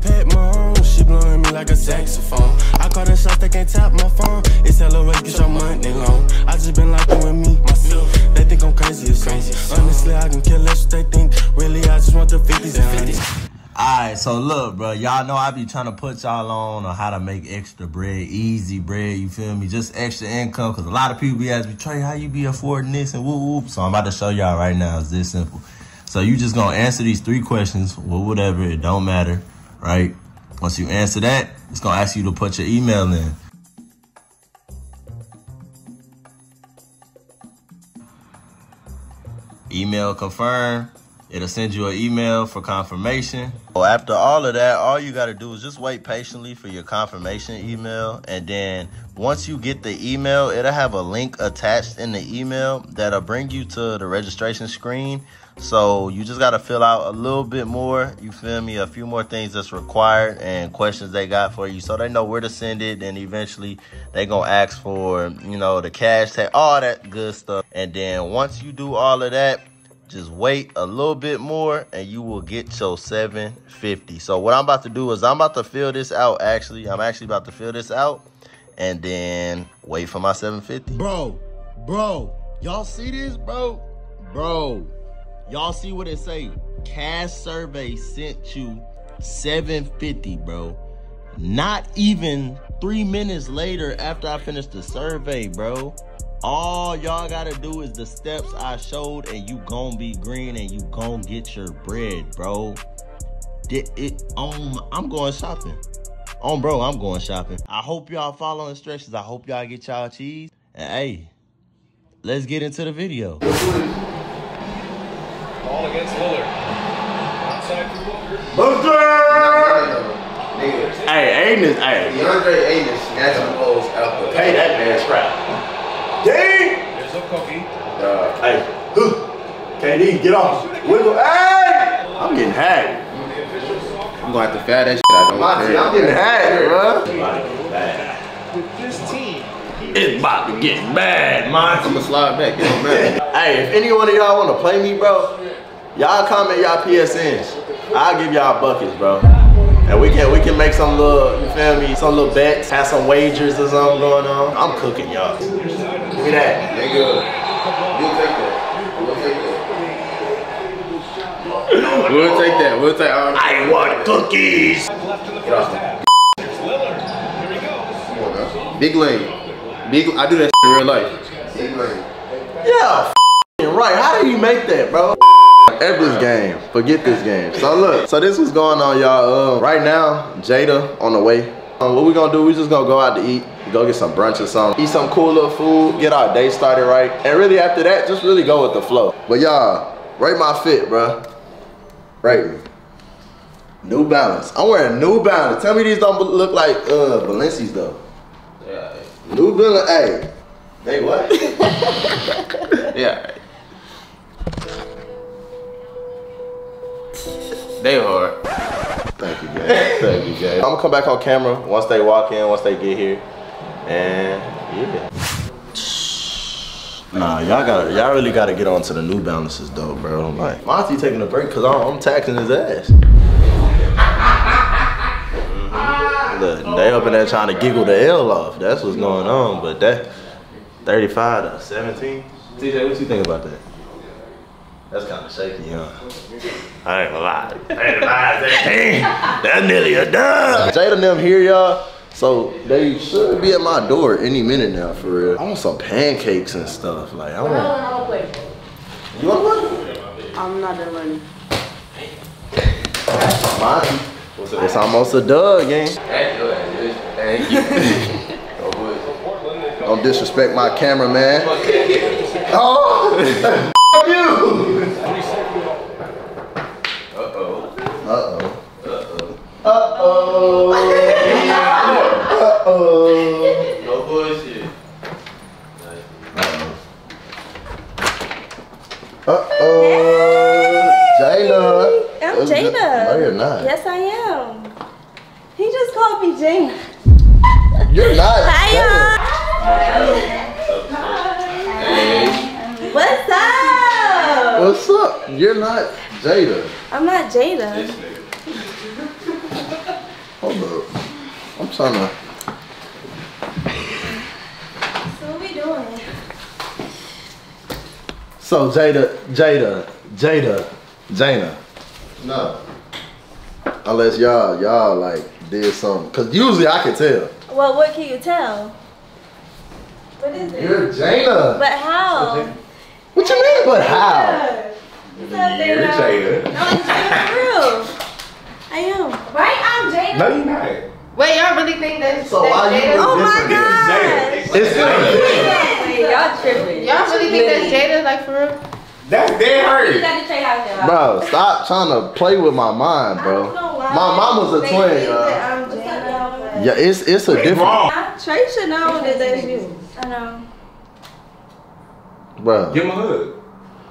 Pat Mahomes. She blowing me like a saxophone. I call the shots, they can't tap my phone. It's hella way, get your money long. I just been like with me, myself. They think I'm crazy as crazy. Honestly, I can kill what they think. Really, I just want the 50s and 50s. Alright, so look, bro, y'all know I be trying to put y'all on on how to make extra bread, easy bread, you feel me? Just extra income, because a lot of people be asking me, Trey, how you be affording this and whoop whoop. So I'm about to show y'all right now, it's this simple. So you just gonna answer these three questions, well, whatever, it don't matter, right? Once you answer that, it's gonna ask you to put your email in. Email confirm. It'll send you an email for confirmation. So after all of that, all you gotta do is just wait patiently for your confirmation email. And then once you get the email, it'll have a link attached in the email that'll bring you to the registration screen. So you just gotta fill out a little bit more, you feel me, a few more things that's required and questions they got for you so they know where to send it and eventually they gonna ask for, you know, the cash tag, all that good stuff. And then once you do all of that, just wait a little bit more and you will get your 750 so what i'm about to do is i'm about to fill this out actually. I'm actually about to fill this out and then wait for my 750 bro bro y'all see this bro? Bro y'all see what it say cash survey sent you 750 bro not even three minutes later after i finished the survey bro all y'all gotta do is the steps I showed, and you gon' be green, and you gon' get your bread, bro. It, it, um, I'm going shopping. On bro, I'm going shopping. I hope y'all follow instructions. I hope y'all get y'all cheese. And hey, let's get into the video. Ball against Lillard. Outside to Booker. Hey, Aiden is, hey, DeAndre Ayton snatching balls out the pay that man crap. Dang! There's a cookie. Uh, hey, KD, get off. Wiggle. Hey! I'm getting hacked. I'm gonna have to fat that shit. I don't I'm getting hacked, bro. This team. It's about to get bad, I'm gonna slide back. It don't matter. Hey, if any one of y'all want to play me, bro, y'all comment y'all PSNs. I'll give y'all buckets, bro. And we can we can make some little, you feel me, some little bets, have some wagers or something going on. I'm cooking y'all. Give me that. Nigga, we'll take that. We'll take that. We'll take that. We'll take all I want cookies. Left in the first half. Here's Here he goes. Come on, man. Big lane. Big. I do that in real life. Big lane. Yeah, right. How do you make that, bro? F this game. Forget this game. So look, so this was going on, y'all. Uh, right now, Jayda on the way. Um, what we gonna do, we just gonna go out to eat, go get some brunch or something, eat some cool little food, get our day started right. And really after that, just really go with the flow. But y'all, rate my fit, bro. Rate me. New Balance. I'm wearing New Balance. Tell me these don't look like uh Balenci's though. Yeah. New Balance, hey. They what? Yeah. They hard. Thank you, guys. Thank you, guys. I'm gonna come back on camera once they walk in, once they get here, and yeah. Nah, y'all gotta, y'all really gotta get on to the New Balances though, bro. Like, Monty taking a break because I'm, I'm taxing his ass. Mhm. Look, they up in there trying to giggle the L off. That's what's going on. But that 35 to 17. TJ, what you think about that? That's kind of shaky, huh? I ain't gonna lie. 35, 17. That's nearly a dub. Jayda and them here, y'all. So they should be at my door any minute now, for real. I want some pancakes and stuff. Like, I want. You want one? I'm not done learning. Mine. It's almost a dub game. Thank you. Don't disrespect my cameraman. Oh, you. Uh-oh. Uh-oh. Uh-oh. Uh-oh. No bullshit. Uh-oh. Jayda. I'm That's good. Jayda. No, oh, you're not. Yes, I am. He just called me Jayda. You're not. Hi, Jayda. y'all. What's up? What's up? You're not Jayda. I'm not Jayda. Trying to. So what we doing? So Jayda, Jayda, Jayda, Jana. No. Unless y'all, y'all like did something. Cause usually I can tell. Well, what can you tell? What is it? You're Jana. But how? What you mean? But how? What's You're Dana? Jayda. No, I'm for real. I am. Right? I'm Jayda. No, you're not. Wait, y'all really think that's, So that's why you Jayda? Oh my different gosh. It's different. Wait, y'all tripping. Y'all really think that's Jayda, like for real? That's dead hurt. got to check out there. Bro, stop trying to play with my mind, bro. My mama's a twin, y'all. Jayda. Yeah, it's it's a They different, wrong. Trey should know that that's you. I know. bro. Give him a hug.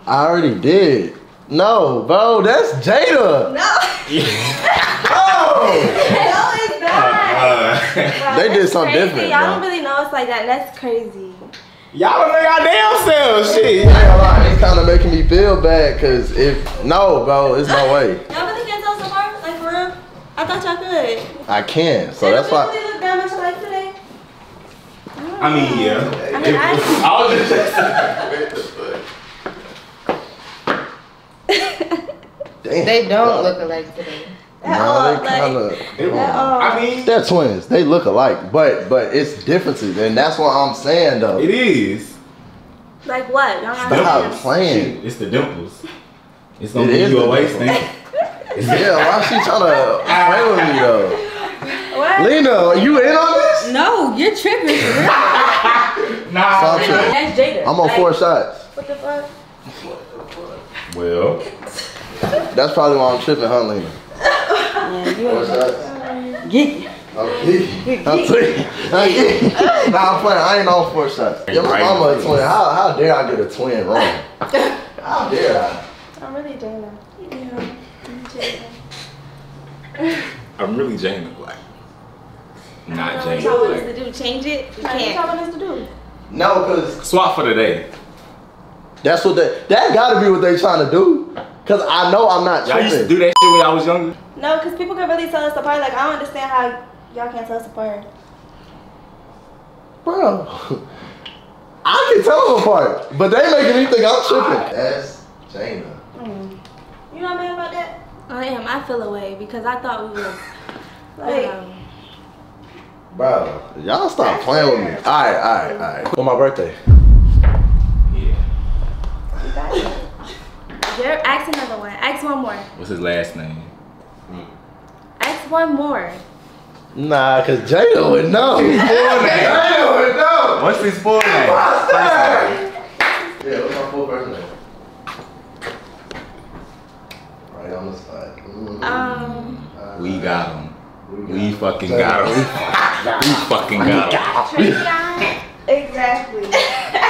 I already did. No, bro, that's Jayda. No. Oh, no, it's not. Uh, Bro, They did something crazy. different, Y'all don't really know it's like that. That's crazy. y'all don't know y'all damn selves. Shit. I ain't gonna lie, it's kind of making me feel bad, cause if no, bro, it's no way. Y'all really can't tell us apart? Like for real? I thought y'all could. I can, so They that's don't why. really look that much alike today. I mean, yeah. I mean, I- I was just. Damn. They don't look alike today. At No, all, they kind of. At all. I mean, They're twins. They look alike, but but it's differences, and that's what I'm saying though. it is. Like what? Y'all not Stop serious? playing. Shit, It's the dimples. It's gonna It give is you the a waist dimples. thing. Yeah, why is she trying to play with me though? What? Lena, you in on this? No, you're tripping. Nah. Stop tripping. That's Jayda. I'm on four shots. What the fuck? Well, That's probably why I'm tripping, huh, Lena? Yeah, you Four ain't shots. geeky. I'm geeky. I'm tweaking. I'm geeky. Nah, I'm playing. I ain't on four shots. Your Right. mama a twin. How, how dare I get a twin wrong? How dare I? I'm really Jayda. Yeah. I'm Jayda. I'm really Jane Black. Not What Jane y'all want us Black. to do? Change it? You can't. y'all want us to do? No, cause Swap for the day. That's what they. That gotta be what they trying to do. Cause I know I'm not Y'all used to do that shit when y'all was younger. No, because people can really tell us apart. Like, I don't understand how y'all can't tell us apart. Bro, I can tell them apart, but they making me think I'm tripping. Ah, that's Jana. Mm. You not mad about that? I am. I feel away because I thought we was like. Um, Bro, y'all stop playing with me. All right, all right, all right. For my birthday. Yeah. Ask another one. Ask one more. What's his last name? Ask one more. Nah, cause Jayda would know. Jayda would know. What's his full name? First. Yeah, what's my full first name? Right on the side. Mhm. Um, We got him. We fucking got him. we fucking got him. exactly.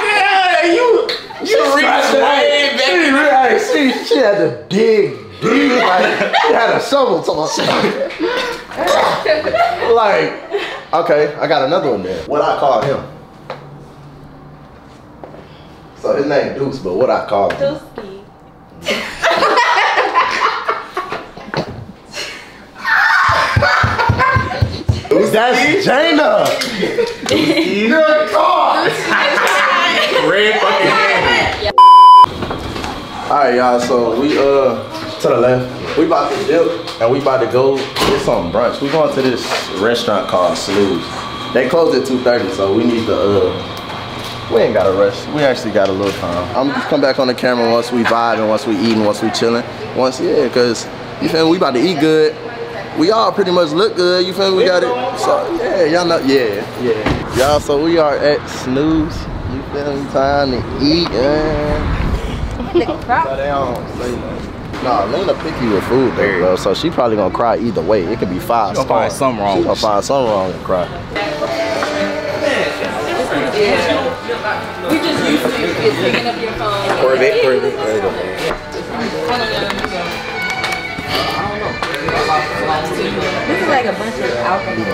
Yeah, you. You reach way back. She, really- she, she had to dig, dig, like, she had a shovel to my Like, okay, I got another one there. What I call him? So his name Deuce, but what I call him? Dusky. That's Jana. Good God. Red fucking hand. All right, y'all. So we uh to the left. We about to dip and we about to go get some brunch. We going to this restaurant called Snooze. They closed at 2:30, so we need to uh. We ain't got to rush. We actually got a little time. I'm just come back on the camera once we vibing, once we eating, once we chilling. Once yeah, cause you feel me? We about to eat good. We all pretty much look good. You feel me? We got it. So yeah, y'all know. Yeah, yeah. Y'all. So we are at Snooze. You feel me? Time to eat. And so they don't say nothing. Nah, Lena picky with food though, bro. So she probably gonna cry either way. It could be five. She gonna find stars. something wrong She gonna find something wrong and cry. We just used to get picking up your phone. Perfect, perfect. There This is like a bunch of alcohol.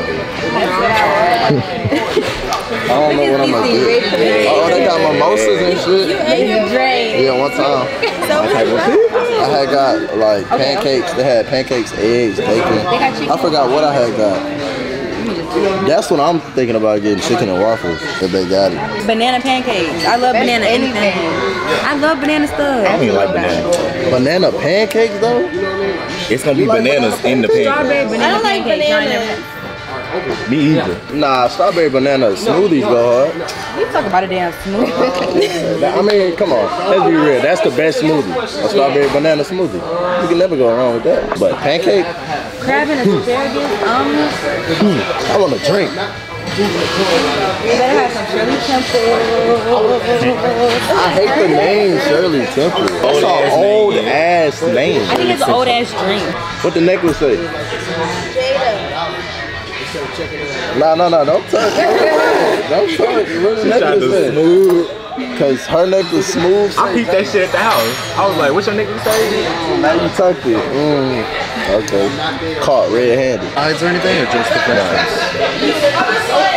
I don't know what I'm gonna do. Oh, they got mimosas and shit. You drain. Yeah, one time. I had got like pancakes. They had pancakes, eggs, bacon. I forgot what I had got. That's what I'm thinking about getting chicken and waffles if they got it. Banana pancakes. I love banana anything. I love banana stuff. I don't even like banana. Banana pancakes though? It's gonna be bananas in the Strawberry pancake. banana I don't like bananas. Me either. Nah, strawberry banana smoothies go hard. You talk about a damn smoothie. I mean, come on, let's be real. That's the best smoothie. A strawberry banana smoothie. You can never go wrong with that. But pancake, Crab and asparagus, omelet. Hmm. I want a drink. You better have some Shirley Temple. I hate the name Shirley Temple. That's an old ass name. I think it's an old ass drink. What the necklace say? Nah, no, no, no, don't touch. Don't touch. What the necklace say? Cause her necklace smooth. I peeped that shit at the house. I was like, what's your nigga say? Now you tucked it. Mm. Okay. Caught red-handed. Sides or anything, or just the french?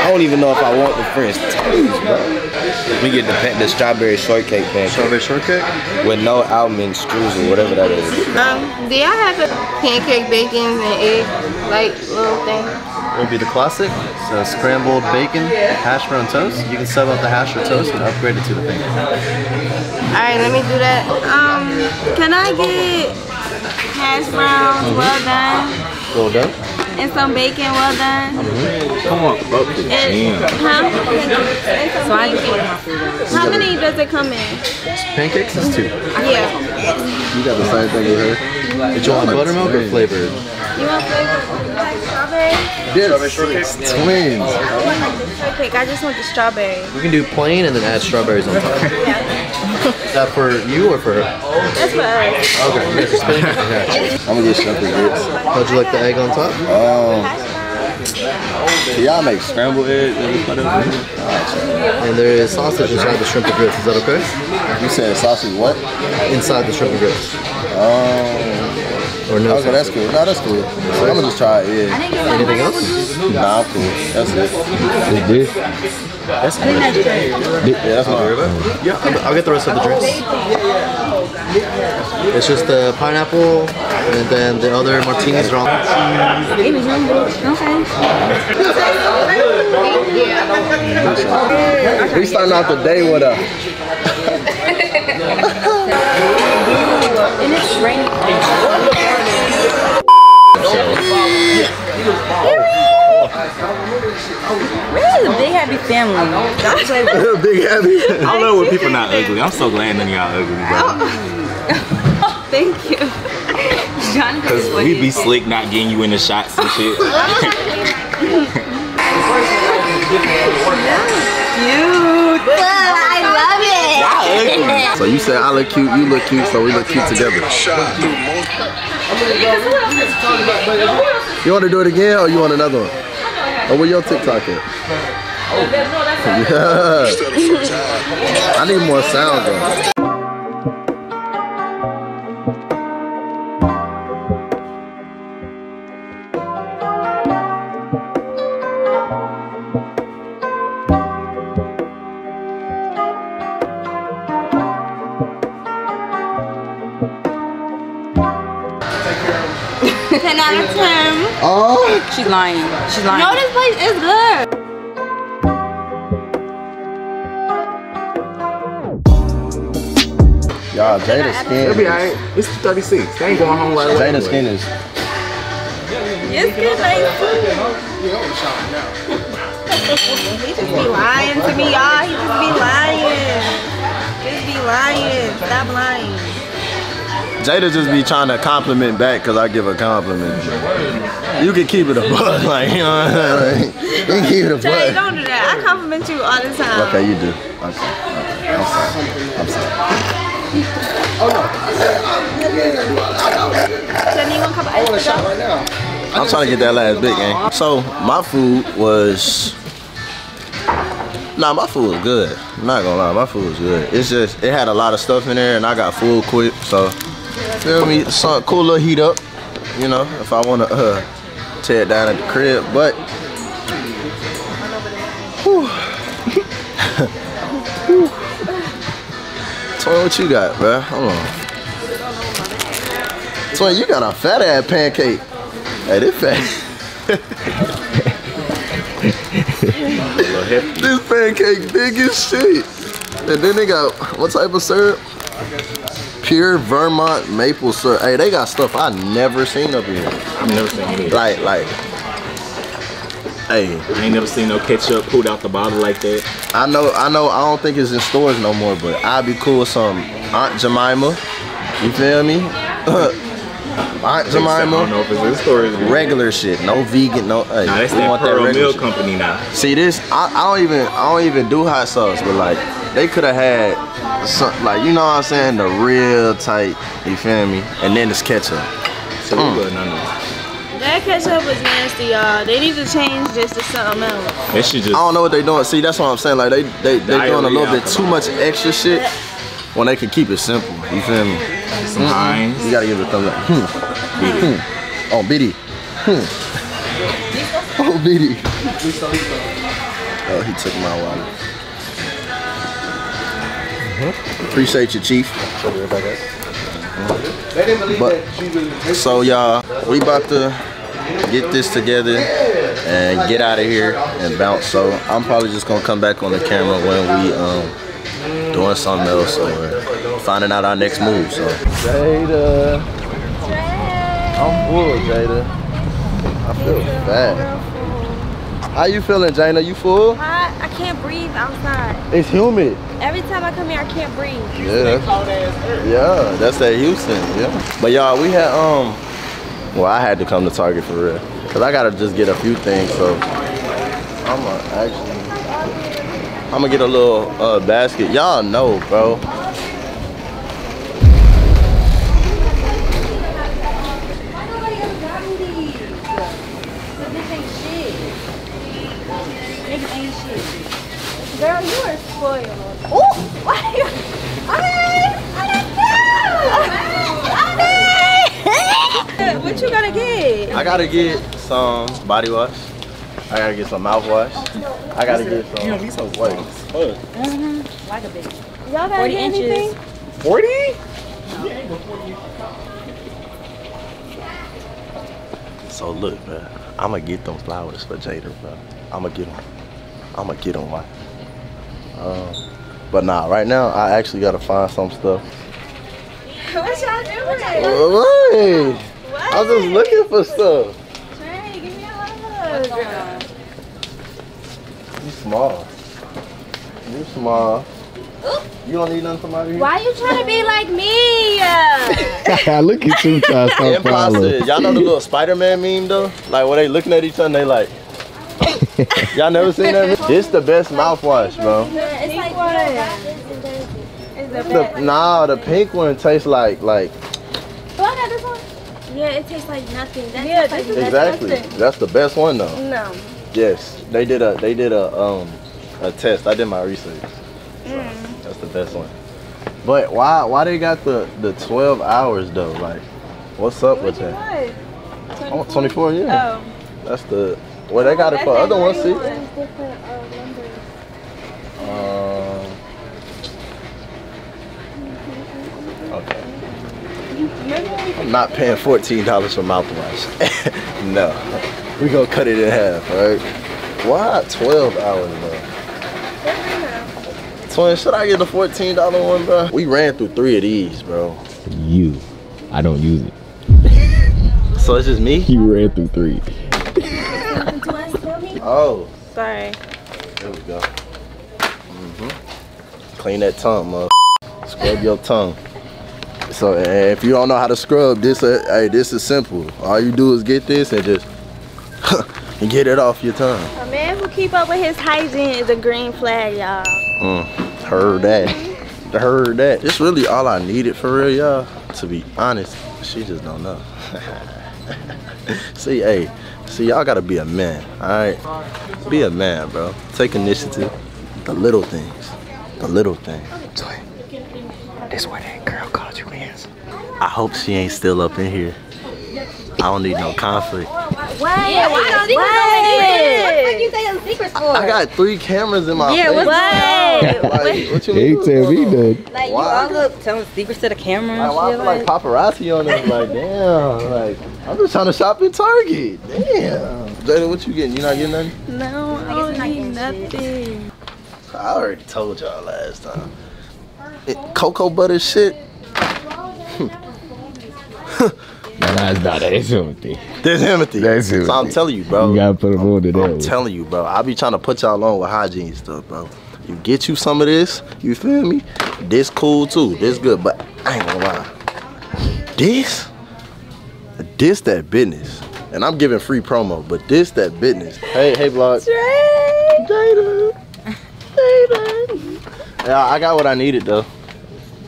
I don't even know if I want the French toast, bro. We get the pa- the strawberry shortcake pancake Strawberry shortcake? with no almond screws or whatever that is. Um, do y'all have the pancake bacon and egg like little thing? It would be the classic. So scrambled bacon, hash brown toast. You can sub out the hash or toast and upgrade it to the bacon. All right, let me do that. Um, can I get hash browns well done Well done. and some bacon well done? Come on, fuck the And, huh? So I just bacon. order my food. How many does it come in? Pancakes is two. Yeah. You got the side thing with her. Did you want buttermilk or flavored? You want flavor like strawberry? Yes, twins. I don't like the shortcake. I just want the strawberry. We can do plain and then add strawberries on top. yeah. Is that for you or for her? That's for us. Okay, you guys are splitting? Okay. I'm gonna get shrimp and grits. How'd you like the egg on top? Hash browns. y'all make scrambled eggs and whatever. And there is sausage inside the shrimp and grits. Is that okay? You said sausage what? Inside the shrimp and grits. Um, Or no okay, that's sausage? cool. No, that's cool. I'm gonna just try it. Yeah. Anything else? Nah, I'm cool. That's it. That's I that's great. Yeah, that's my Yeah, I'll, I'll get the rest of the drinks. It's just the pineapple, and then the other martinis are all. We starting out the day with a. And it's raining. Really, the big happy family. Don't play Big heavy. I love when people not ugly. I'm so glad none of y'all ugly, bro. Thank you. Johnny. Cause we be slick not getting you in the shots and shit. Cute. I love it. So you said I look cute, you look cute, so we look cute together. You want to do it again, or you want another one? Or where your TikTok at? Oh. Yeah. I need more sound though. She's lying. She's lying. No, this place is good. y'all, Jayda It'll be alright. It's 36. They ain't going home right away. Jayda skin is. It's good, nice He just be lying to me, y'all. He just be lying. Just be lying. Stop lying. Jayda just be trying to compliment back because I give a compliment. You can keep it a buck, like you know what I'm saying? Like, you can keep it a Jay, don't do that. I compliment you all the time. Okay, you do. Okay, okay. I'm sorry. I'm sorry. Jenny, you want a couple extra? though? I'm trying to get that last big game. So my food was. Nah, my food was good. I'm not gonna lie, my food was good. It's just it had a lot of stuff in there, and I got full quick. So feel me, some cool little heat up. You know, if I wanna uh, tear it down at the crib, but. Twin, what you got, bruh? Hold on. Twin, you got a fat ass pancake. Hey, this fat. this pancake big as shit. And then they got what type of syrup? Pure Vermont maple syrup. Hey, they got stuff I never seen up here. I've never seen it. Like, like. Hey, I ain't never seen no ketchup pulled out the bottle like that. I know, I know. I don't think it's in stores no more, but I'd be cool with some Aunt Jemima. You feel me? Aunt Jemima. I don't know if it's in stores. Regular shit, no vegan, no. Hey, Nah, that's that want Pearl regular Milk shit. Company now. See this? I, I don't even I don't even do hot sauce, but like they could have had some like you know what I'm saying, the real tight, you feel me? And then it's ketchup. So Mm. we put none that. That ketchup was nasty, y'all. They need to change this to something else. That shit I don't know what they're doing. See, that's what I'm saying. Like they they they doing a little bit too much extra shit when they could keep it simple. You feel me? some Heinz. You gotta give it a thumbs up. Hmm. Hmm. Oh, Biddy. Hmm. Oh, Biddy. Oh, he took my wallet. Appreciate you, Chief. But, so y'all, we about to get this together and get out of here and bounce. So I'm probably just gonna come back on the camera when we um doing something else or finding out our next move. So Jayda, I'm full, Jayda. I feel bad. How you feeling, Jana? You full? Hot. I can't breathe outside. It's humid. Every time I come here, I can't breathe. Yeah, that's, yeah, that's that Houston. Yeah. But y'all, we had um, well, I had to come to Target for real, cause I gotta just get a few things. So I'm gonna actually, I'm gonna get a little uh, basket. Y'all know, bro. Girl, you are spoiled. Oh, why are you? Okay, What you gonna get? I gotta get some body wash. I gotta get some mouthwash. I gotta get some. You know, these so wait. Like a baby. Y'all got 40 anything? inches. 40? So look, man, I'm gonna get them flowers for Jayda, bro. I'm gonna get them. I'm gonna get them. Why? Um, but nah, right now I actually gotta find some stuff. What y'all doing? Wait, I'm just looking for stuff. Hey, give me a hug. You small. You small. You don't need nothing from out here. Why you trying to be like me? Look at you trying to. Y'all know the little Spider-Man meme though? Like when they looking at each other and they like. Y'all never seen that? This the best mouthwash, bro. it's like what? Is the The, nah, the pink one tastes like like Oh, I got this one. Yeah, it tastes like nothing. That Yeah, tastes like is exactly. That's the best one though. No. Yes, they did a they did a um a test. I did my research. So, That's the best one. But why why they got the the 12 hours though? Like, what's up with that? Oh, 24, yeah. Oh. That's the well they got it for other ones. See. Um, okay. I'm not paying fourteen dollars for mouthwash. no, we gonna cut it in half, right? Why twelve hours, bro? Twin, should I get the fourteen dollar one, bro? We ran through three of these, bro. You. I don't use it. So it's just me? You ran through three. Oh, Sorry. there we go. hmm Clean that tongue, mother. Scrub your tongue. So eh, if you don't know how to scrub, this uh, hey, this is simple. All you do is get this and just and get it off your tongue. A man who keep up with his hygiene is a green flag, y'all. Mm, heard that. Heard that. It's really all I needed for real, y'all. To be honest, she just don't know. see, hey, see, y'all gotta be a man, alright? Be a man, bro. Take initiative. The little things. The little things. This why that girl called you hands. I hope she ain't still up in here. I don't need no conflict. What? Yeah, why What? don't you What the fuck you say those secrets for? I got three cameras in my Yeah, face. what's Like, what you mean? He tell me that. Like you all up telling secrets to the camera and Like, why I shit. feel like paparazzi on it? Like, damn. Like, I'm just trying to shop in Target. Damn. Jayda, what you getting? You not getting nothing? No, I don't need nothing. I already told y'all last time. It, cocoa butter shit. Hmm. Nah, nah, it's not that. It's empty. There's Timothy. That's So I'm telling you, bro. You gotta put them on to that. I'm one. telling you, bro. I'll be trying to put y'all on with hygiene stuff, bro. You get you some of this, you feel me? This cool too. This good, but I ain't gonna lie. This, this that business. And I'm giving free promo, but this that business. Hey, hey, vlog. Jayda. Jayda. Yeah, I got what I needed though.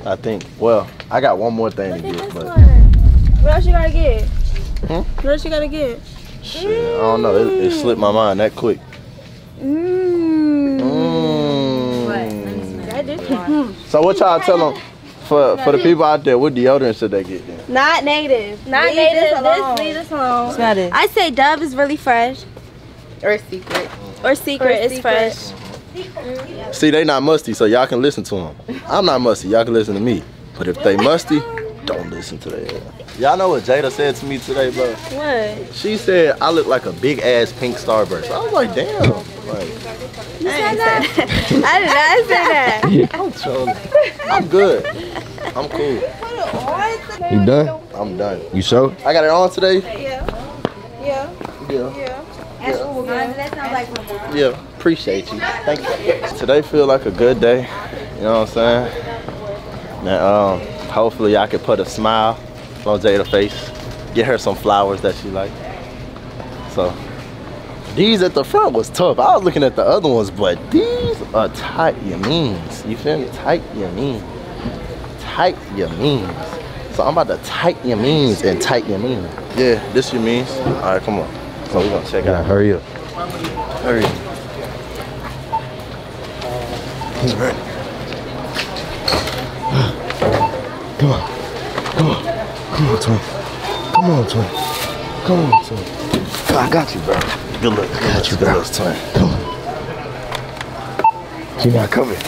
I think. Well, I got one more thing to get, but What else you gotta get? Hmm? What else you gotta get? shit, I don't know. It, it slipped my mind that quick. Mmm. Mm. That did So what y'all tell them for for the people out there? What deodorant should they get then? Not native. Not Leave native. this alone. This, leave this alone. It's not it. I say Dove is really fresh. Or secret. Or Secret is Secret. fresh. See, they not musty, so y'all can listen to them. I'm not musty. Y'all can listen to me. But if they musty, don't listen to that. Y'all know what Jayda said to me today, bro? What? She said I look like a big ass pink starburst. I was like, damn. Like, You said that? I did not say that. I'm trolling. I'm good. I'm cool. You done? I'm done. You sure? I got it on today. Yeah. Yeah. Yeah. Yeah. That sounds like my mom. Yeah, appreciate you. Thank you. Today feel like a good day. You know what I'm saying? And um, hopefully I can put a smile on Jayda's face. Get her some flowers that she like. So these at the front was tough. I was looking at the other ones, but these are tight your means. You feel me? Tight yamin. Tight your means. So I'm about to tight means and tight means. Yeah, this your means. All right, come on. So we're gonna check it Yeah, out. hurry up. Hurry. He's ready. Come on. Come on. Come on, twin. Come on, twin. Come on, twin. I got you, bro. Good luck. I got you, good luck, twin. Come on. She not coming.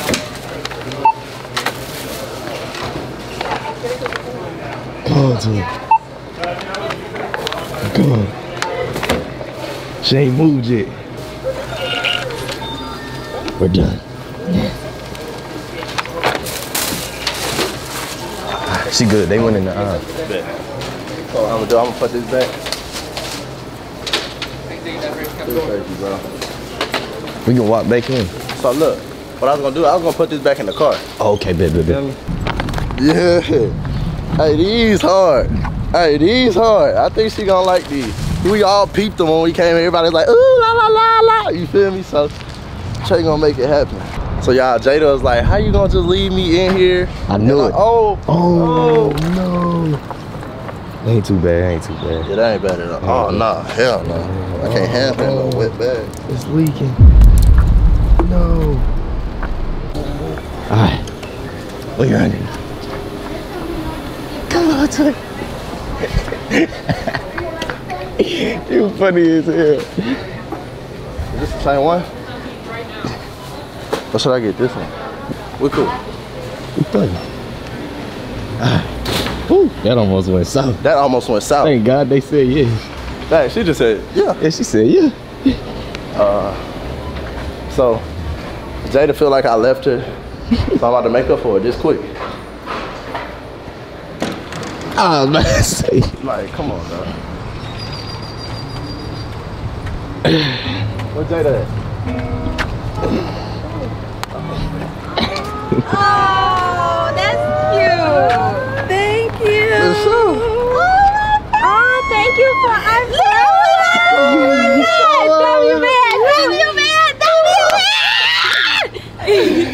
Come on, twin. Come on. She ain't moved yet. We're done. She good. They went in the eye. So I'm gonna do. I'm gonna put this back. Bro. We can walk back in. So look, what I was gonna do, I was gonna put this back in the car. Oh, okay, bet, bet, bet. Yeah. Hey, these hard. Hey, these hard. I think she gonna like these. We all peeped them when we came. Everybody's like, ooh la la la la. You feel me? So Trey gonna make it happen. So y'all, Jayda was like, how you gonna just leave me in here? I knew And it. I- oh, Oh, oh. no. Ain't too bad, ain't too bad. It ain't bad at all. Oh, no, hell no. I can't oh, have that no wet bag. It's leaking. No. Alright. We running. Come on, Twin. you funny as hell. Is this the same one? Or should I get this one? We cool. Funny. Alright. That almost went south. That almost went south. Thank God they said yes. Dang, she just said, yeah. Yeah, she said yeah. Uh, So, Jayda feel like I left her. so I'm about to make up for it this quick. Ah, man, say. Like, come on, bro. Where's Jayda at? Oh, that's cute. Thank you. What's up? Oh, oh, thank you for I'm oh, so Love you, man. Love you, man. Love you, man.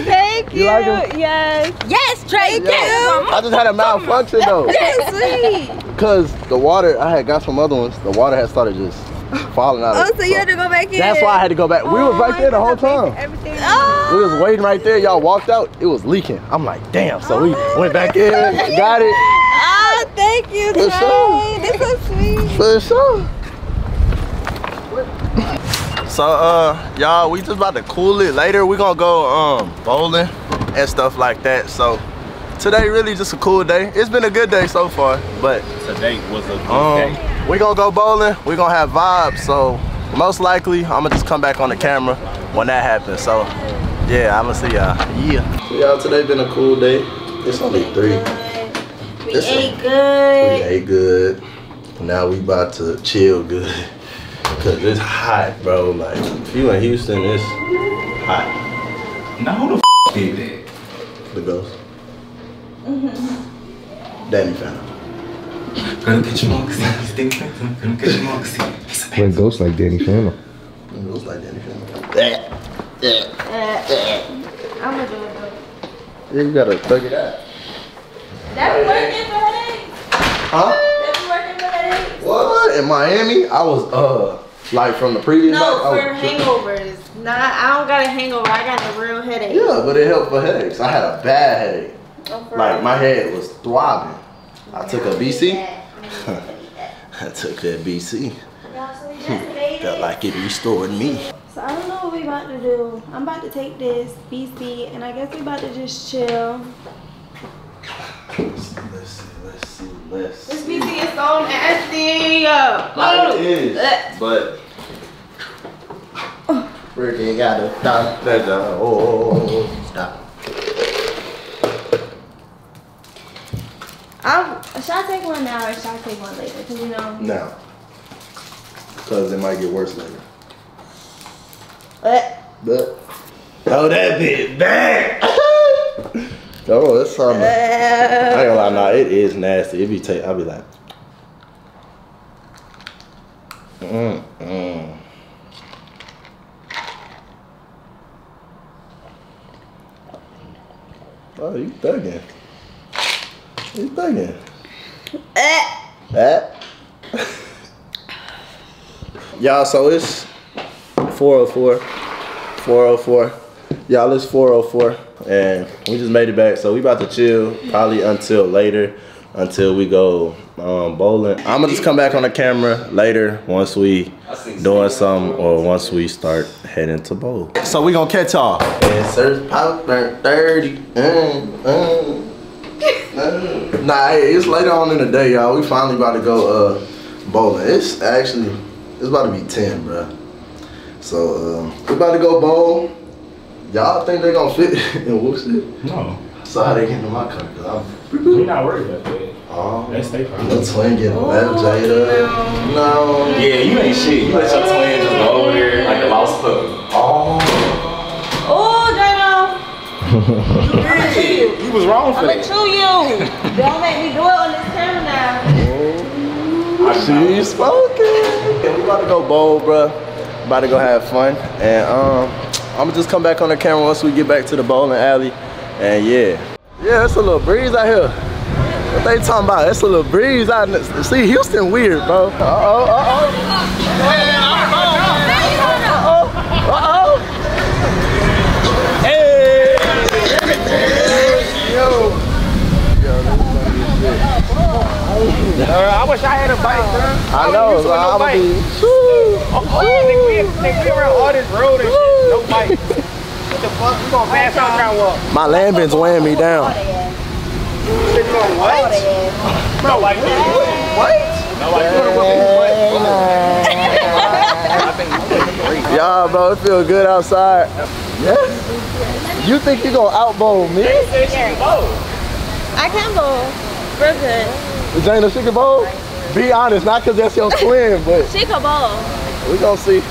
Thank you. like 'em? yes. Yes, Trey. Yes. I just had a malfunction though. That's sweet. Cause the water, I had got some other ones, the water had started just falling out of Oh, it. so you had to go back in. That's why I had to go back. We was right oh, there the whole time. Everything. Oh. We was waiting right there. Y'all walked out. It was leaking. I'm like, damn. So we went back in, got it. Oh, thank you, For Trey. sure. This is so sweet. For sure. So uh y'all, we just about to cool it. Later we gonna go um bowling and stuff like that. So today really just a cool day. It's been a good day so far, but Today was a good um day. we gonna go bowling. We gonna have vibes. So most likely I'm gonna just come back on the camera when that happens. So yeah, I'm gonna see y'all. Yeah. So y'all today been a cool day. It's only three. We This ate We good. ate good. Now we about to chill good. Cause it's hot, bro. Like if you in Houston, it's hot. Now who the f did that? The ghost. Mm-hmm. Danny Phantom. Gonna catch him on Stay phantom. Gonna catch him on He's a When ghosts like Danny Phantom. It looks like Danny Phantom. I'm gonna do it though. Yeah, you gotta thug it out. That be working for headaches. Huh? That be working for headaches. What? In Miami, I was uh like from the previous No, night. I for hangovers. Nah, I don't got a hangover. I got a real headache. Yeah, but it helped for headaches. I had a bad headache. Oh, Like real. my head was throbbing. I took a BC. I took that BC. Y'all, so we just made Felt like it restored me. So I don't know what we about to do. I'm about to take this BC and I guess we about to just chill. Let's see, let's see, let's see, let's This. BC is so nasty. Oh. it is, but freaking gotta stop that. uh, Oh, oh, oh, oh, stop. I'm, should I take one now or should I take one later? Cause you know. Now, because it might get worse later. Uh, But oh, that bit back. oh, that's something. I ain't gonna lie, nah, it is nasty. It be take. I'll be like, mm mm. Oh, you thugging. You thugging. uh, That. Y'all, so it's 404. 404. Y'all, it's 404. And we just made it back. So we about to chill probably until later. Until we go um, bowling. I'm gonna just come back on the camera later once we doing something or once we start heading to bowl. So we gonna catch y'all. And sir, pop burnt 30. Mm, mm. Mm. Nah, hey, it's later on in the day, y'all. We finally about to go uh bowling. It's actually it's about to be 10, bro. So um, we about to go bowl. Y'all think they gonna fit in Woodstock? No, So how they get into my car? Cause I'm we not worried about that. oh, They stay fine. the twin getting left, Jayda. No. Yeah, you ain't shit. You let your twin just go over there like a lost puppy. Oh. oh, Dano. Hey, you was wrong for me. I'm gonna chew you. Don't make me do it on this She's spoken. Yeah, we about to go bowl, bro. About to go have fun. And um, I'm gonna just come back on the camera once we get back to the bowling alley. And yeah. Yeah, it's a little breeze out here. What they talking about? It's a little breeze out in See, Houston weird, bro. Uh-oh, uh-oh. Uh-oh, Uh, I wish I had a bike, bro. I know, so I'm gonna be. Oh, nigga, we, nigga, we around all this road and shit. No bike. What the fuck? We gonna pass out around walk. My Lambin's weighing me down. Shit, you gonna what? No, like, what? No, like, you gonna whoop his butt. I think you look great. Y'all, bro, it feel good outside. Yes? You think you're gonna outbowl me? I can bowl. Real good. Jana, she can bowl? Be honest, not because that's your twin, but She can bowl. we gonna see.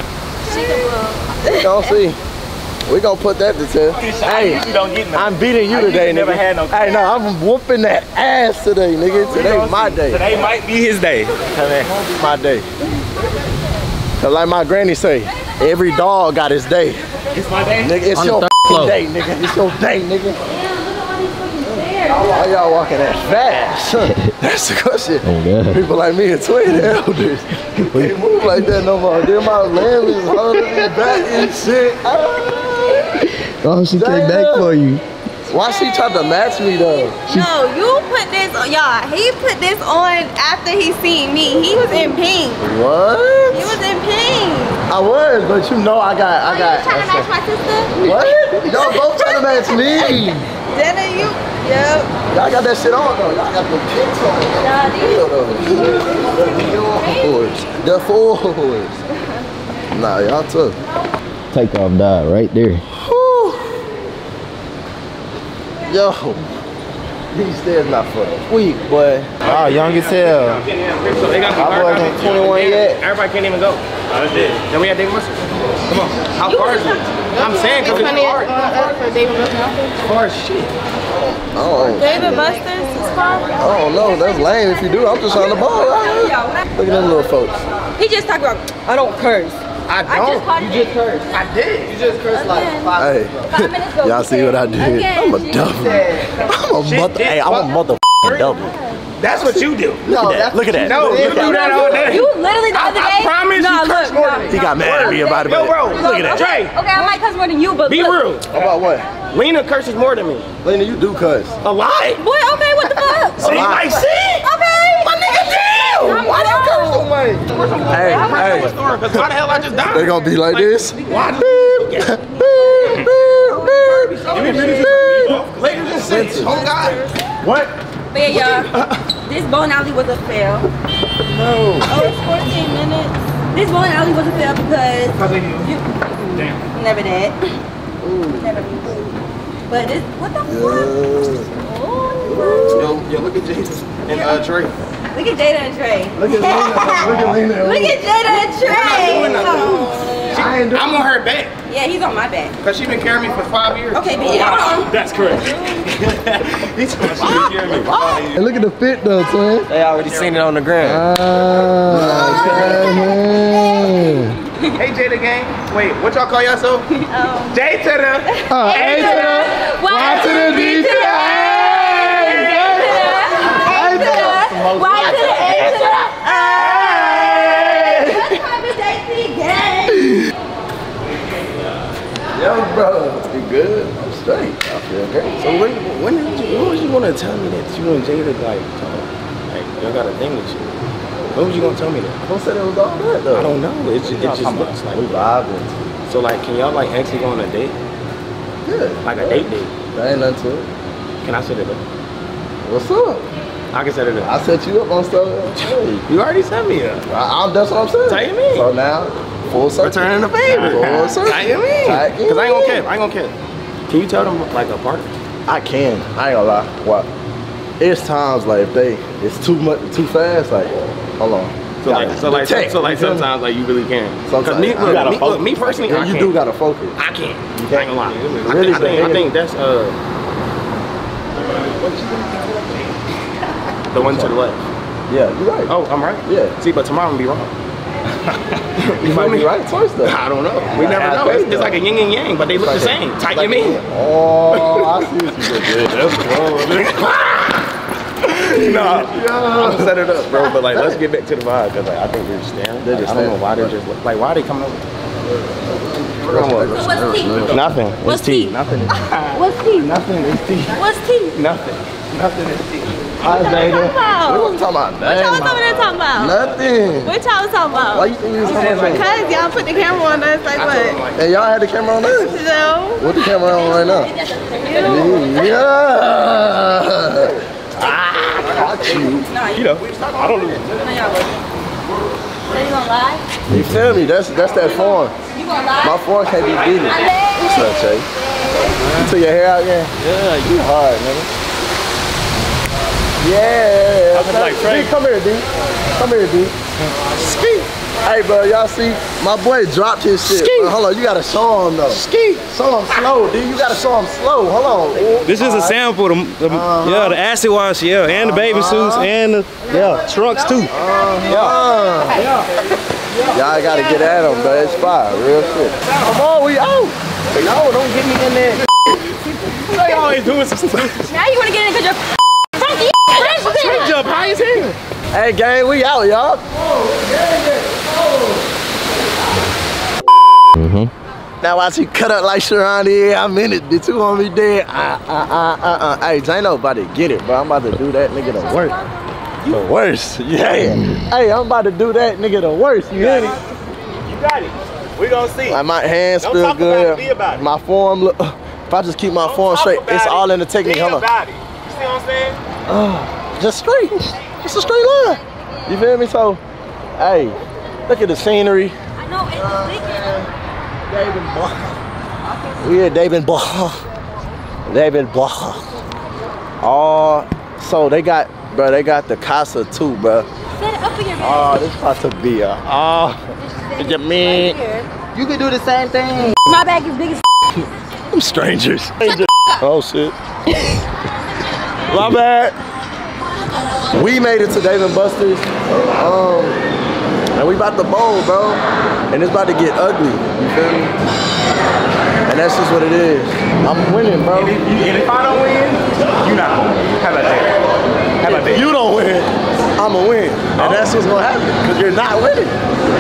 She can bowl. We gonna see. We gonna put that to test. I Hey, don't get no. I'm beating you today, usually nigga. never had no- Hey, no, I'm whooping that ass today, nigga. Today's my day. Today might be his day. It's my day. Cause like my granny say, every dog got his day. It's my day. Nigga, it's On your third f***ing floor. day, nigga. It's your day, nigga. Damn, Why y'all walking that fast? That's the question. Oh, People like me and twin elders. We can't move like that no more. Then my lamb is holding me back and shit. Ah. Oh, she came back for you. Why she tried to match me though? No, you put this on, y'all. He put this on after he seen me. He was in pink. What? He was in pink. I was, but you know I got, I got. You trying to match my sister? What? Y'all both trying to match me. Jenna, you. Yep. Y'all got that shit on though. Y'all got the kicks on. Nah, The fours. The fours. Nah, y'all tough. Takeoff died right there. Yo. These stairs not for the weak, boy. Oh, young as hell. So they got My boy ain't 21 yet. Everybody can't even go. Oh, that's it. Then we had David Muscle. Come on. How far is it? I'm saying because it's far. Uh, uh, for David Far as shit. Oh, Dave and Buster's is far. I don't know. That's lame if you do. I'm just on the ball. Right? Look at them little folks. He just talked about, I don't curse. I I just caught you just cursed. I did. You just cursed like five. Hey, Five minutes ago, y'all see what I did? again, I'm a double. I'm a mother. Hey, I'm a motherfucking double. That's what you do. Look at that. Look at that. No, you do that all day. You literally the other I day. promise nah, you curse look, more nah. than me. He got mad at me about it. Yo, bro, Look at that. Dre, Okay, I might cuss more than you, but be look. real. About what? Lena curses more than me. Lena, you do cuss. A lot. Boy, okay, what the fuck? See, like, see? Okay. My nigga, damn. Why do you curse so much? Hey, hey. Because why the hell I just died? They died? gonna be like this. Why? Beep, beep, beep, beep. Ladies and gents, oh God. What? But yeah, y'all, this bowling alley was a fail. No. Oh, it's 14 minutes. This bowling alley was a fail because Because of you. you Damn. never that. Never me. But this, what the fuck? Oh. Yo, yo, look at Jesus and uh, Trey. Look at Jada and Trey. Look at Lena. Look at Lena. Look at Jada and Trey. doing nothing. Oh. I'm on her back Yeah, he's on my back. because she been carrying me for five years. Okay, but yeah. That's correct. He's carrying me. And look at the fit though, twin. They already seen it on the ground. Ah, okay. Hey, Jada gang. Wait, what y'all call yourself? Um, J to the. Uh, A to the Y to the D to the A. Y to the Y to the A to the A. That's my bitch AC gang. Yo, bro, you good? I'm straight. I. So when when did you, when was you gonna tell me that you and Jada like talk? Like y'all got a thing with you? When was you gonna tell me that? Who said it was all that though? I don't know. It just, it just looks like We vibing. So like, can y'all like actually go on a date? Good. Like a date date? There ain't nothing to it. Can I set it up? What's up? I can set it up. I set you up on stuff. Hey, You already set me up. I, I'm, that's what I'm saying. Tell you mean. So now, full circle. Returning the favor. Full circle. Tell you mean. Cause I ain't gonna care. I ain't gonna care. Can you tell them like apart? I can. I ain't gonna lie. What? It's times like if they, it's too much, too fast. Like, hold on. So like, so like, so like you feel me? sometimes like you really can. Cause Sometimes. me, You look, gotta me, look, me personally, Yeah, I you can't. do gotta focus. I can't. I ain't gonna lie. I, Really, think, I, think, I think that's uh the one to the left. Yeah, you're right. Oh, I'm right. Yeah. See, but tomorrow I'm gonna be wrong. you might be right twice though. I don't know. We never know. It's, faith, it's like a yin and yang, but they look the same. Tight Like you mean? Oh, I see what you did. That's no, I'm gonna set it up, bro. But like, let's get back to the vibe because like, I think they're staring. They're Like, just I don't know why they're just like, why are they coming over? What's tea? Nothing. What's It's tea. tea? Nothing. What's tea? Nothing is tea. What's tea? Nothing. Nothing is tea. Hi, What Jada. y'all talking about? We wasn't talking about What y'all was over there talking about? Nothing. What y'all was talking about? Why you think we was talking about? Because y'all put the camera on us, like what? Hey, y'all had the camera on us? No. What the camera on right now? Yeah. Ah, got you. You know, I don't know. No, y'all. So you gonna lie? You feel me? That's that's that form. You gonna lie? My form can't be beaten. What's up, Chase? You took your hair out again? Yeah, you hard, nigga. Yeah. I like D, come here, D. Come here, D. Ski. Hey, bro, y'all see? My boy dropped his shit. bro. Hold on, you gotta show him though. Ski. Show him slow, D. You gotta show him slow. Hold on. This is a sample. The, the, uh-huh. Yeah, the acid wash, yeah, and the baby uh-huh. suits, and the yeah trunks too. Uh-huh. Yeah. Y'all gotta get at him, bro. It's fire. Real shit. Come on, we out. No, don't get me in there. they always doing some stuff. Now you wanna get in because you're funky. Straight jump high as hell. Hey, gang, we out, y'all. Mm-hmm. Now watch you cut up like Sharon here. I'm in it. The two on me dead. Uh, uh, uh, uh, uh. Hey, Jano about to get it, bro. I'm about to do that nigga the worst. The worst. Yeah. Hey, I'm about to do that nigga the worst. You hear me? You got it. We gonna see. Like my hands Don't feel talk good. about it, be about it. My form look. If I just keep my form straight, about it's it, all in the technique. be Hold on. About it. You see what I'm saying? Oh, just straight. It's a straight line. You feel me? So, hey, look at the scenery. I know it's David Blah. We at David Blah. David Blah. Oh, so they got, bro, they got the casa too, bro. Set it up for your man. Oh, this about to be a, oh, you mean, You can do the same thing. My bag is big as them strangers. Oh shit. My bad. We made it to Dave and Buster's. Um, and we about to bowl, bro. And it's about to get ugly. You feel me? And that's just what it is. I'm winning, bro. And if, you, and if I don't win, you not gonna. How about that? How about that? You don't win, I'ma win. And that's what's gonna happen. Because you're not winning.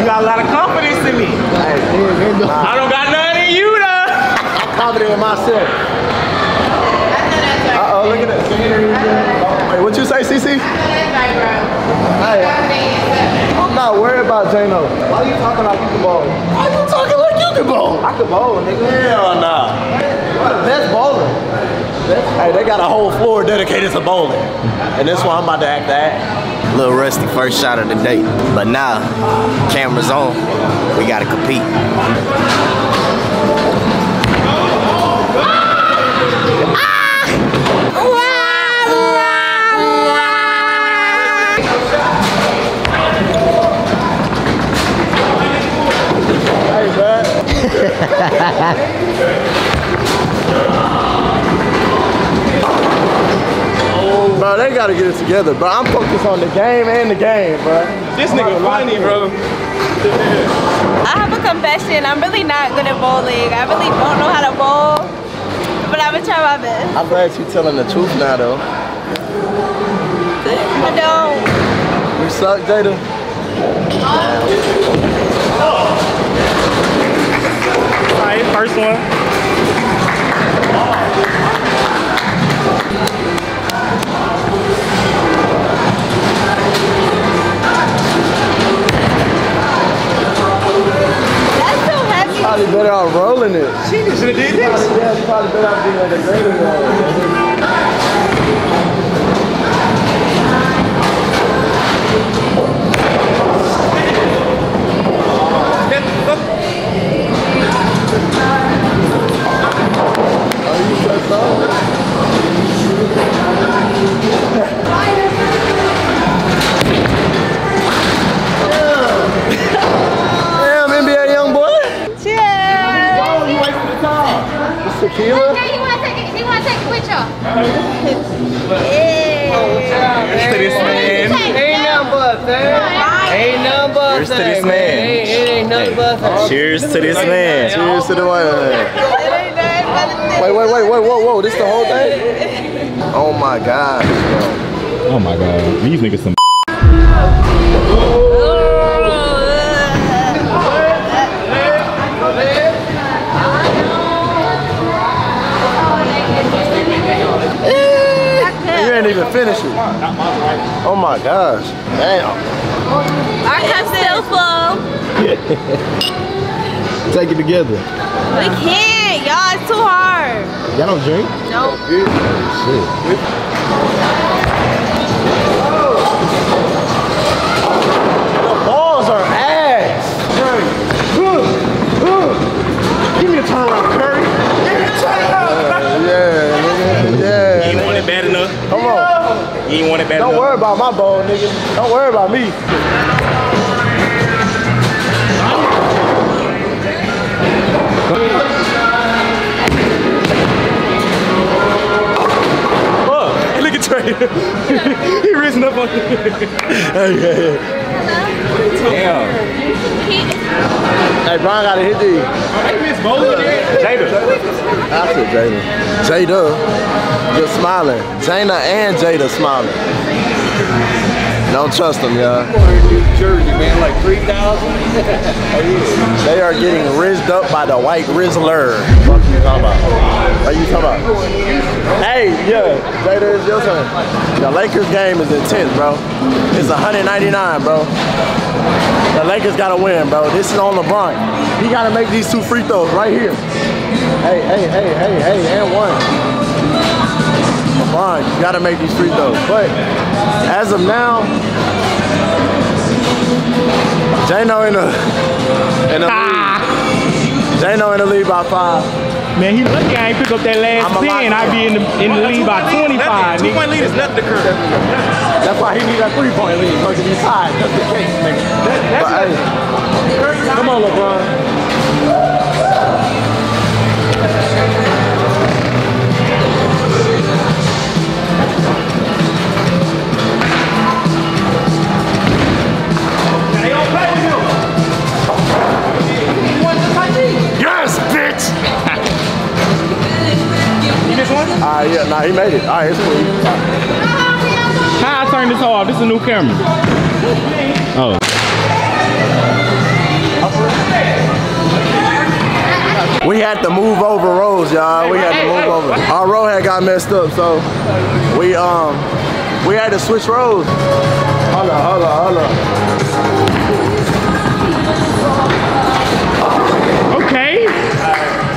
You got a lot of confidence in me. I don't got none in you, though. I'm confident in myself. Uh-oh, look at that. Wait, what you say, CC? Hey, I'm not worried about J-Lo. Why you talking like you can bowl? Why you talking like you can bowl? I can bowl, nigga. Hell nah. You're the best bowler. Hey, they got a whole floor dedicated to bowling. And this one I'm about to act that. Little rusty first shot of the day. But now, cameras on. We gotta compete. Bro, they gotta get it together, bro. I'm focused on the game and the game, bro. This nigga funny, bro. I have a confession. I'm really not good at bowling. I really don't know how to bowl, but I'm gonna try my best. I'm glad you're telling the truth now, though. I don't. You suck, Jada. All first one. That's. Probably better off rolling it. She should have did this. Yeah, you probably better off doing the greater roll. Are you just on? Damn, NBA YoungBoy. Cheers. The time. He wanna take it. He wanna take a picture. To this man. Ain't nothing but that. Ain't nothing but Cheers to this man. It ain't nothing but. Cheers to this man. Cheers to the one. Wait, wait, wait, wait, whoa, whoa. This the whole thing? Oh my gosh, bro. Oh my god, these niggas some. You ain't even finished it. Oh my gosh. Damn. Our cup's still full. Take it together. We can't, y'all. It's too hard. Y'all don't drink? Nope. Shit. The balls are ass. Curry. Give me a turnaround, Curry. Give me a turnaround. Yeah, nigga. Yeah. You ain't want it bad enough. Come on. You ain't want it bad Don't enough. worry about my ball, nigga. Don't worry about me. Hey, look at Trey. he risen up on hey, Damn. Hey, Brian gotta hit these. Jada. I said Jada. Jada. Just smiling. Jana and Jada smiling. Don't trust them, y'all. New Jersey, man, like 3,000. They are getting rizzed up by the white Rizzler. What you talking about? What you talking about? Hey, yeah, Jada, it's your turn. The Lakers game is intense, bro. It's 199, bro. The Lakers gotta win, bro. This is on LeBron. He gotta make these two free throws right here. Hey, hey, hey, hey, hey, and one. LeBron, you gotta make these free throws. But as of now, Jano in the in the ah. lead. Jano in the lead by five. Man, he lucky I ain't pick up that last I'ma 10. I'd be in the, in the lead by 25, Two point lead is nothing to Kurt. That's why he need that three point lead. Because he's tied, that's the case, nigga. But, hey, come on, LeBron. Missed one? All right, yeah, nah, he made it. All right, it's cool. How I turn this off? This is a new camera. Oh. We had to move over rows, y'all. We had to move over. Our row had got messed up, so we um we had to switch rows. Hold on, hold on, hold on. Okay.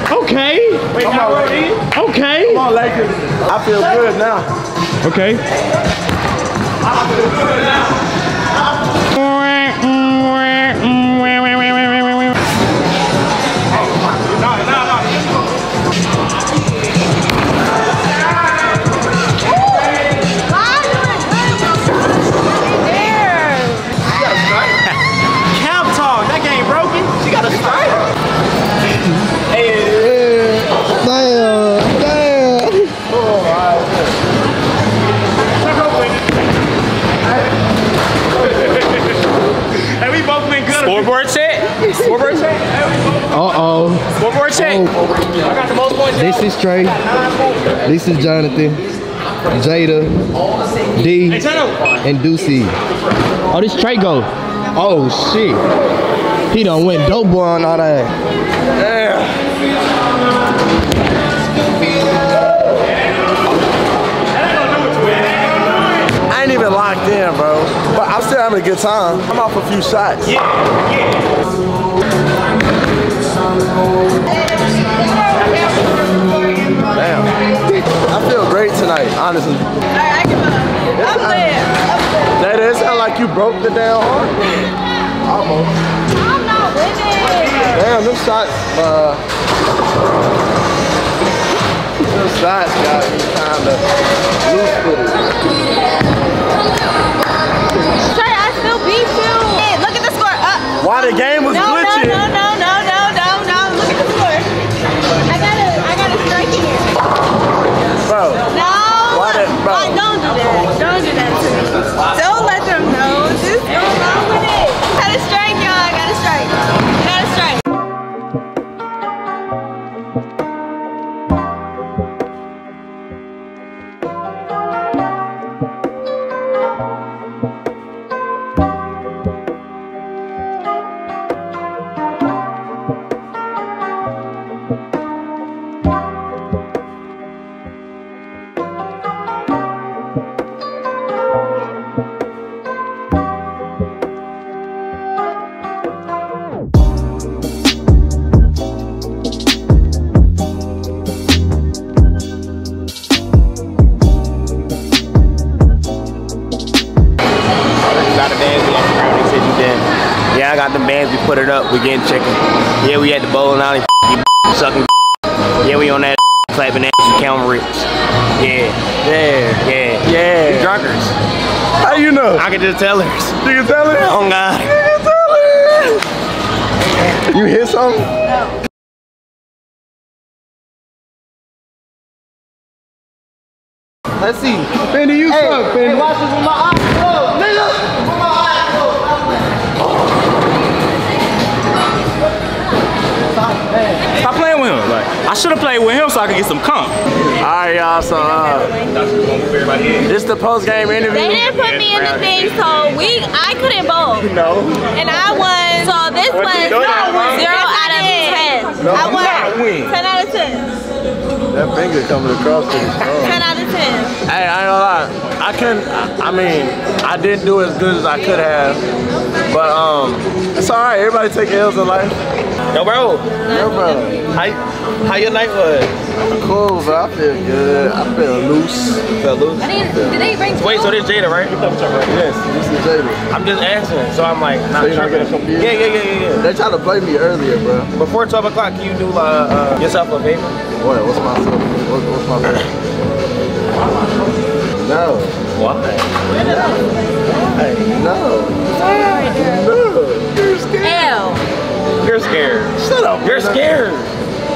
Okay. Wait, come on. Come on, Lakers. I feel good now. Okay. Camp Trey. This is Jonathan. Jada. D. And Ducey. Oh, this Trey go. Oh, shit. He done went dope boy on all that. I ain't even locked in, bro. But I'm still having a good time. I'm off a few shots. Damn. I feel great tonight, honestly. I'm lit. That it sound like you broke the damn heart. Almost. I'm not winning. Damn, them shots, uh, them shots got me kinda loose footed. Trey, I still beat you. Hey, look at the score. Uh, Why the game was no, glitching? No, no, no, no, Bro. No. Why the, bro. Don't do that. Don't do that to me. Don't I'm like, not So you're not tripping. gonna? Yeah, yeah, yeah, yeah, yeah. They tried to play me earlier, bro. Before 12 o'clock, can you do uh, uh, yourself a favor? What? What's my what, what's my name? No. Why? No. No. You're scared. Ew. You're scared. Shut up. You're scared.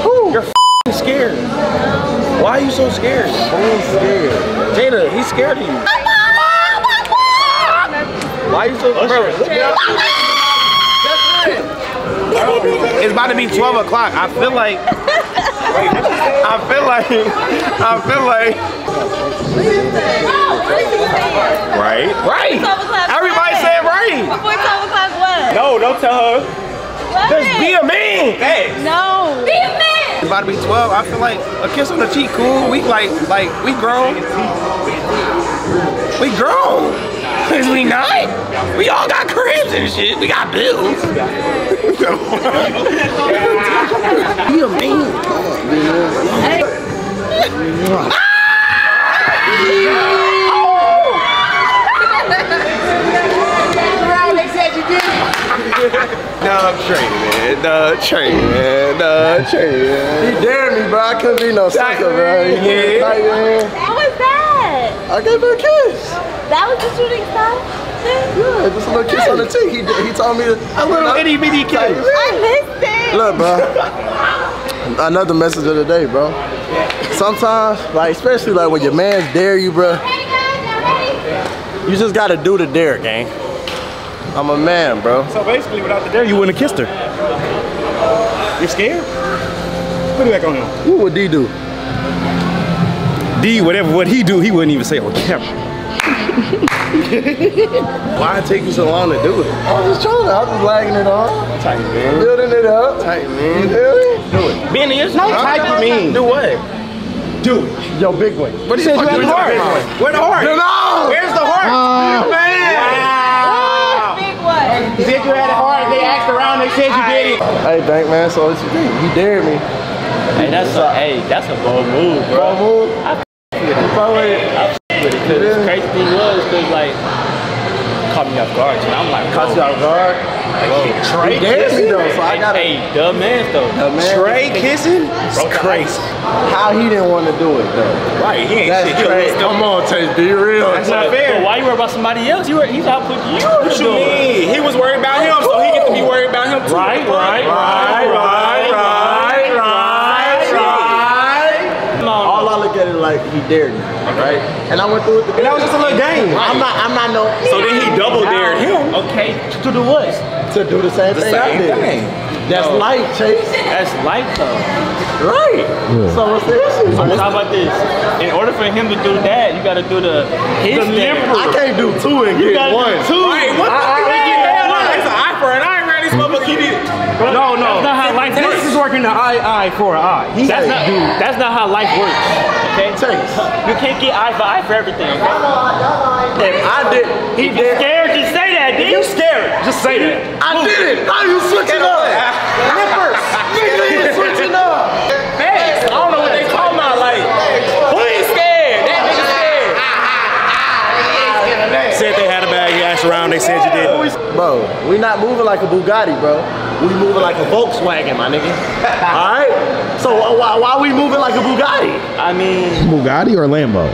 Who? You're f***ing scared. Why are you so scared? Who's scared? Jada, he's scared of you. Why are you so bro? It's about to be 12 o'clock. I feel like I feel like I feel like right. Right. 12 o'clock. Everybody what? said right. Before 12 o'clock, what? No, don't tell her. What? Just be a man. Hey. No. Be a man. It's about to be 12. I feel like a kiss on the cheek cool. We like like we grown. We grown. Is we not? We all got cribs and shit. We got bills. be a man. No, I'm trading, man. No, trading, man. No, trading, man. He dared me, bro. I couldn't be no sucker, bro. He Yeah. Like, man. What was that? I gave her a kiss. That was the shooting star? Yeah, just a little kiss on the cheek. He, he told me to. A little itty bitty kiss. I missed it. Look, bro. Another message of the day, bro. Sometimes, like, especially like when your man's dare you, bro. You just gotta do the dare, gang. I'm a man, bro. So basically, without the dare, you wouldn't have kissed her. You scared? Put it back on him. What would D do? D, whatever what he do, he wouldn't even say on camera. Why it take you so long to do it? I was just trying to. I was just lagging it on. Tight, man. Building it up. Tight, You man. feel me? Do it. Being is no type you mean. Do what? Do it. Yo, big one. What you said you had the heart? Where the heart? No! Where's the heart? Ah. man. Big one. You said you had a heart. They asked around. They said you did it. Hey, Dank man, so what you think? He dared me. Hey, that's a hey, that's a bold move, bro. Bro, move. I Bro. I f- with it. Cause the crazy thing was, cause like caught me off guard, and I'm like, Caught you off guard. Trey He dared me though, so I gotta. Hey, the man though. The man- Trey kissing? It's crazy. How he didn't want to do it though? Right, he ain't That's shit. He crazy. Come on, Chase, be real. That's not fair. But why you worry about somebody else? You were, he's out putting you What you door. mean? He was worried about him, so he get to be worried about him too. Right, right, right, right, right, right, right. Come on. All I look at it like he dared me, right? And I went through it. And that was just a little game. I'm not. I'm not no. So then he double dared him. Okay, to do what? to do the same The thing I same did. thing. That's No. light, Chase. That's light though. Right. So what's the issue? So how about this? In order for him to do that, you gotta do the his The dare. I can't do two and You get one. do two. Right, what the I- fuck? I- Yeah, it's an eye for an eye around this motherfucker. He. No, no. That's not how life works. This is working the eye, eye for an eye. He That's not, dude. that's not how life works. Okay? You can't get eye for eye for everything. Okay? If I did, he If you did. scared, just say that, dude. You scared? Just say that. I did it. Now you switching up. Nippers. Nigga, you switching up. Facts. I don't know what they talking about. Like, who ain't scared? That nigga scared. Said they had a bag. He asked around. They said you did. Bro, we not moving like a Bugatti, bro. We moving like a Volkswagen, my nigga. All right. So uh, why, why we moving like a Bugatti? I mean, Bugatti or Lambo?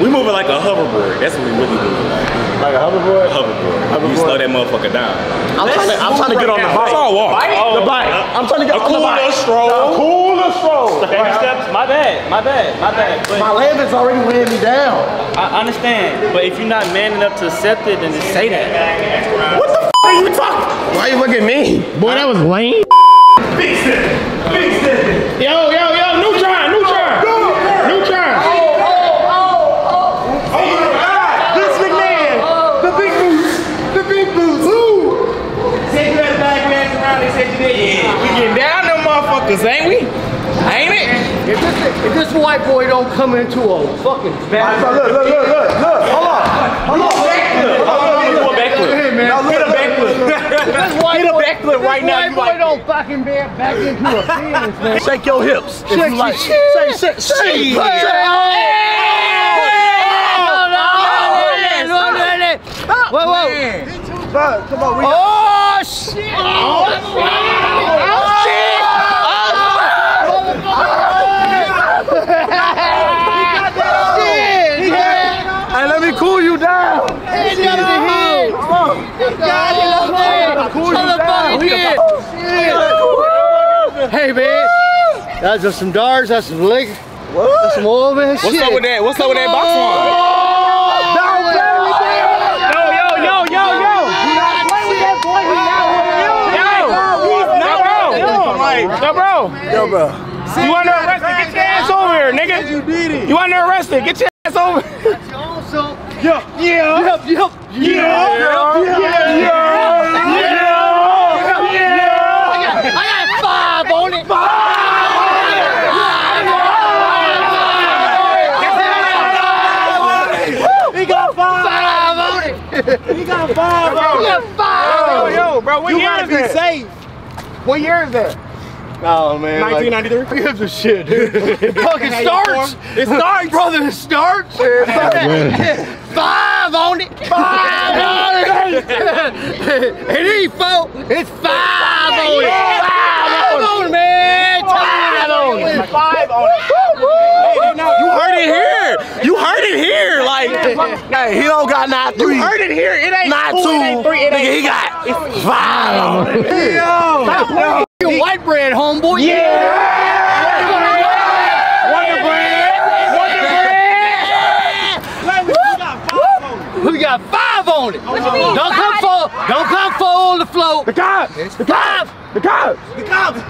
We moving like a hoverboard. That's what we really moving like. Like a hoverboard? A hoverboard. You slow that motherfucker down. I'm trying to, I'm trying to get on the bike. Let's all walk. The bike. I'm trying to get A on the cool bike. little stroll. A cool little stroll. baby steps. My bad. My bad. My bad. But My lamb is already weighing me down. I understand. But if you're not man enough to accept it, then just say that. What the f are you talking? Why you look at me? Boy, that was lame. Yo, yo, yo, new try, new try. New try. Oh, oh, oh, oh. This McMahon. The big boots. The big boots. Who? Said you had a bag, we asked around, they said you did. Yeah, we getting down them motherfuckers, ain't we? Ain't it? If this, if this white boy don't come into a fucking back. Look, look, look, look, look. Hold on. Hold on. Backflip. Hold on, Hold on, do a backflip. Hey, man. Now, look, Hit a look. backflip. This white Hit a backflip right now, you like don't fucking back, back into a fence, man. Shake your hips. If Shake you like. your Say, say, say. Shake. Whoa, whoa. Come on, we Oh, shit. Oh, Hey, Yeah. Oh. Hey, man. That's just some darts, that's some lick, what? that's some oil, man. What's shit. up with that? What's Come up with on. that box one? Yo, bro. Yo, bro. See, you want to arrest it? Get your ass over here, nigga. You did it. You want to arrest it? Get your ass over. Yo. Yeah. Yep. Yep. yeah yeah yeah yeah You year gotta is be that? safe. What year is that? Oh man, 1993? Like, gives a shit, dude. It fucking starts. It starts. brother. It starts. Five on it. Five on it. it ain't four. It's five on it. Five on it, man. Five on it. Five on it. You heard it here. You heard it here. Like, Hey, he don't got not three. you heard it here. It ain't Not two. It ain't three. It Nigga, he got It's five on it. Stop. You white bread, homeboy. Yeah. Wonder Bread. Wonder Bread. We got five on it. Don't come for, Don't come four on the floor. The cops. The cops. The cops. The cops.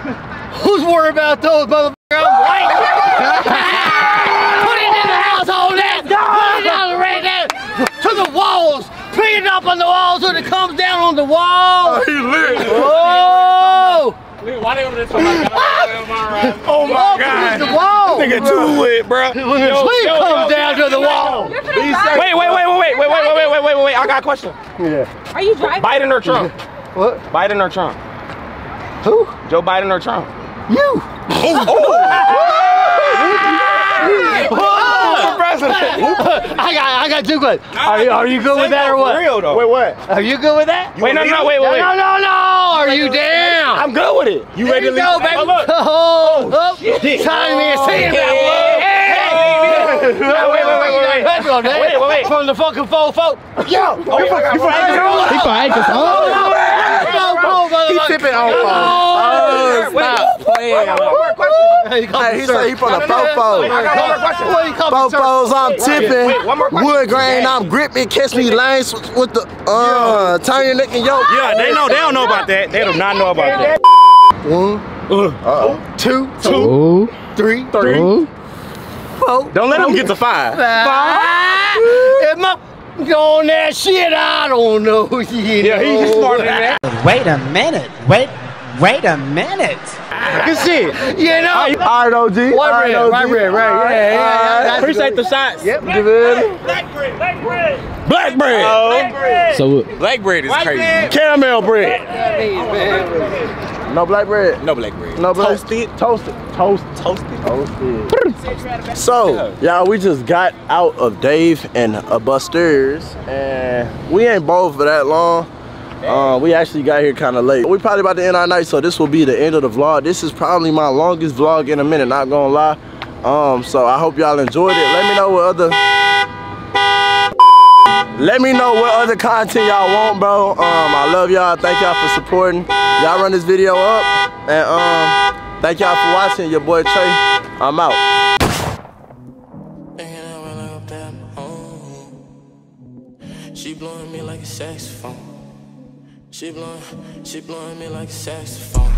Who's worried about those motherfuckers? I'm white. Put it in the house, all that. Put it down right there to the walls. Put it up on the walls so it comes down on the wall. Oh, He lit. Oh! Why they on? Oh my God. The wall. Nigga too lit, bro. When the sleeve comes down to the wall. Wait, wait, wait, wait, wait, wait, wait, wait, wait, wait, wait, wait. I got a question. Yeah. Are you driving? Biden or Trump? What? Biden or Trump? Who? Joe Biden or Trump? You. Oh, president. I got, I got two questions. Are you, are you good with that or what? real though. Wait, what? Are you good with that? Wait, no, no, wait, wait, wait. No, no, no. Are you down? I'm good with it. You There ready you to go, leave? baby. Oh, look. Oh, oh, oh Time me a scene. Wait, wait, wait, wait, wait. Wait, wait, wait. From the fucking faux faux. Yo, oh, you fucking He for acres. He tipping on Oh, stop playing. One more question. Hey, he said he from the fofos. I got one more question. What you call me, sir? Fofos, I'm tipping. Wait, one more question. Wood grain, I'm gripping. Catch me lanes with the uh, turn your neck and yoke. Yeah, they know. They don't know about that. They do not know about that. One, Uh-oh. two, Two, three, three. four. Don't let them get to five. Five. If my on that shit, I don't know. You Yeah, know. he's smarter than that. Wait a minute. Wait, wait a minute. Good shit. You know. All right, OG. White All right, bread, OG. white bread, right? All Yeah, yeah, yeah. That's Appreciate good. the shots. Yep. You feel me? Black bread. Black bread. Black bread. Black bread. So Black bread is crazy. Caramel bread. No black bread. No black bread. No black. Toasted. Toasted. Toast. Toasted. Toasted. So, y'all, we just got out of Dave and a Buster's, and we ain't both for that long. Uh, we actually got here kind of late. We probably about to end our night, so this will be the end of the vlog. This is probably my longest vlog in a minute, not gonna lie. Um, so I hope y'all enjoyed it. Let me know what other let me know what other content y'all want, bro. Um, I love y'all. Thank y'all for supporting. Y'all run this video up. And um, thank y'all for watching. Your boy Trey. I'm out. She blowing me like a saxophone. She blowing, she blowing me like a saxophone.